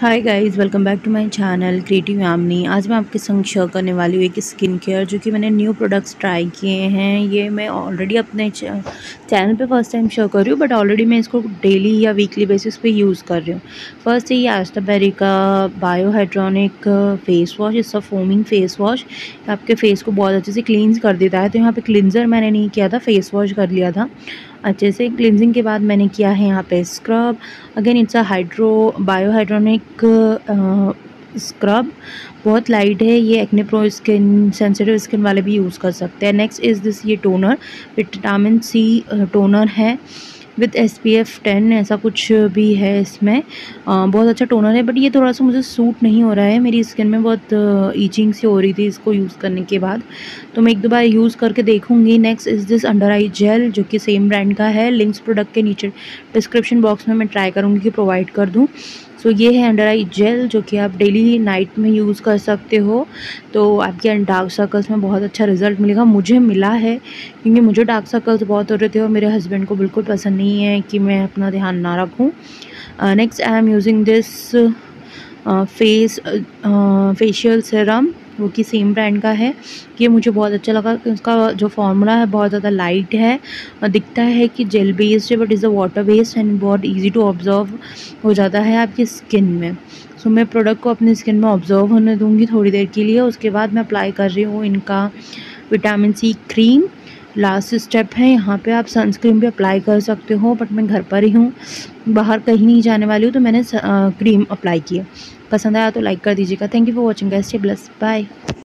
Hi guys welcome back to my channel creative Yamini आज मैं आपके संग शेयर करने वाली हूँ एक स्किन केयर जो कि मैंने न्यू प्रोडक्ट्स ट्राई किए हैं। ये मैं ऑलरेडी अपने चैनल पे फ़र्स्ट टाइम शेयर कर रही हूँ बट ऑलरेडी मैं इसको डेली या वीकली बेसिस पे यूज़ कर रही हूँ। फ़र्स्ट ये एस्टाबेरी का बायो हाइड्रोनिक फेस वॉश इसका फोमिंग फेस वॉश आपके फेस को बहुत अच्छे से क्लीन्स कर देता है। तो यहाँ पर क्लिनजर मैंने नहीं किया था फेस वॉश कर लिया था। अच्छे से क्लिनजिंग के बाद मैंने किया है यहाँ पे scrub again it's a hydro bio hyaluronic scrub बहुत लाइट है, ये acne prone skin sensitive skin वाले भी यूज़ कर सकते हैं. नेक्स्ट इज़ दिस ये टोनर विटामिन सी टोनर है. With S P F ten ऐसा कुछ भी है इसमें। आ, बहुत अच्छा टोनर है बट ये थोड़ा सा मुझे सूट नहीं हो रहा है। मेरी स्किन में बहुत ईचिंग सी हो रही थी इसको यूज़ करने के बाद। तो मैं एक दो बार यूज़ करके देखूँगी। Next is this under eye gel जो कि सेम ब्रांड का है। लिंक्स प्रोडक्ट के नीचे डिस्क्रिप्शन बॉक्स में मैं ट्राई करूँगी कि प्रोवाइड कर दूँ। सो ये है अंडर आई जेल जो कि आप डेली नाइट में यूज़ कर सकते हो। तो आपके डार्क सर्कल्स में बहुत अच्छा रिज़ल्ट मिलेगा। मुझे मिला है, क्योंकि मुझे डार्क सर्कल्स बहुत हो रहे थे और मेरे हस्बैंड को बिल्कुल पसंद नहीं है कि मैं अपना ध्यान ना रखूँ। Next I am using this face facial serum वो कि सेम ब्रांड का है। ये मुझे बहुत अच्छा लगा। कि उसका जो फॉर्मूला है, बहुत ज़्यादा लाइट है और दिखता है कि जेल बेस्ड है but is a water based and बहुत ईजी टू ऑब्ज़र्व हो जाता है आपकी स्किन में। सो मैं प्रोडक्ट को अपनी स्किन में ऑब्ज़र्व होने दूँगी थोड़ी देर के लिए। उसके बाद मैं अप्लाई कर रही हूँ इनका vitamin C cream last step है। यहाँ पे आप सनस्क्रीन भी अप्लाई कर सकते हो बट मैं घर पर ही हूँ। बाहर कहीं नहीं जाने वाली हूँ तो मैंने क्रीम अप्लाई किया। पसंद आया तो लाइक कर दीजिएगा। Thank you for watching guys bless bye